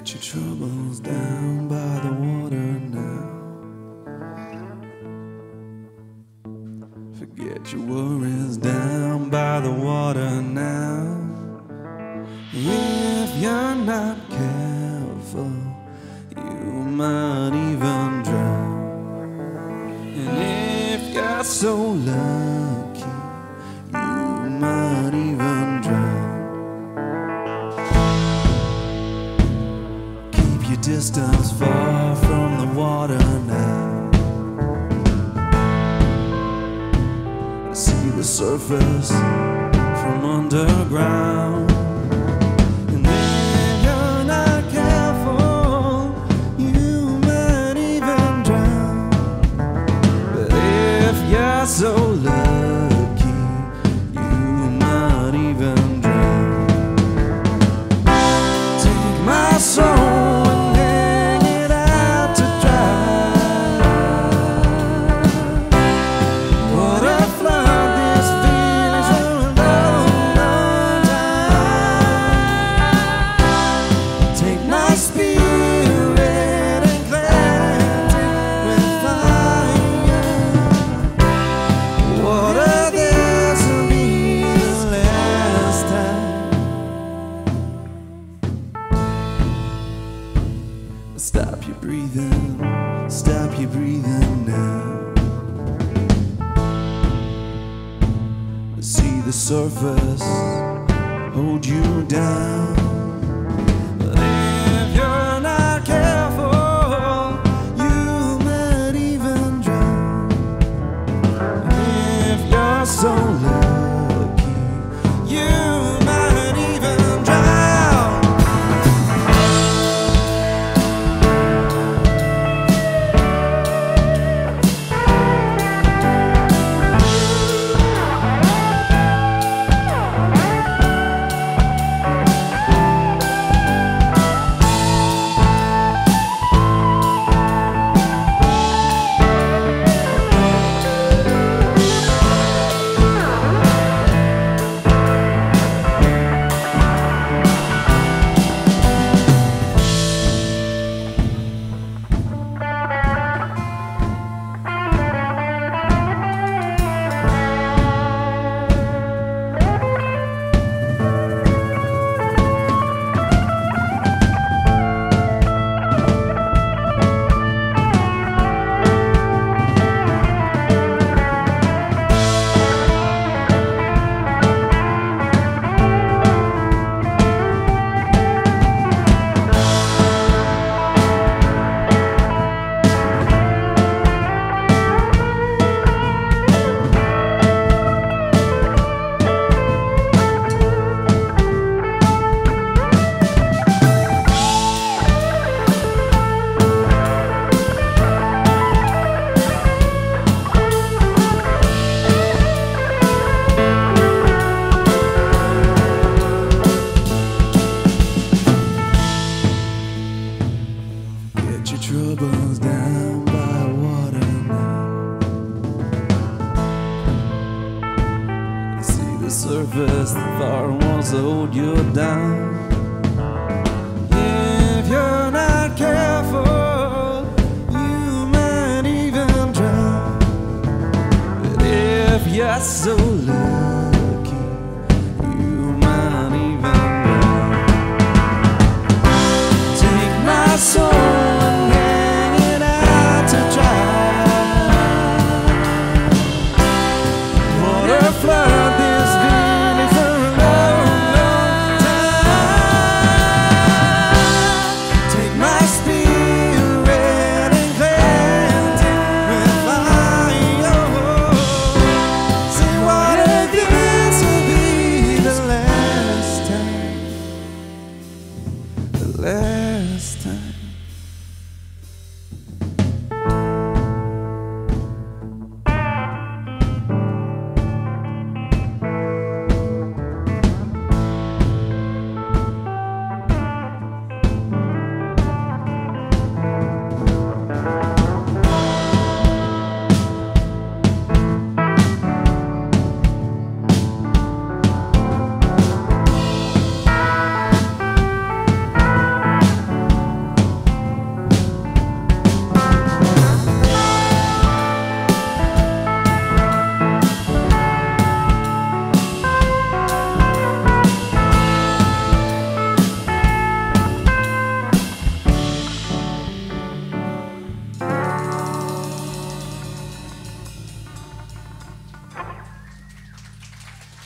Get your troubles down by the water now. Forget your worries down by the water now. If you're not careful, you might even drown. And if you're so lucky, distance far from the water now. I See the surface from underground. Stop your breathing, stop your breathing now. See the surface hold you down. Troubles down by water now. See the surface, the fire wants to hold you down. If you're not careful, you might even drown. But if you're so lucky,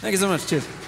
Thank you so much. Cheers.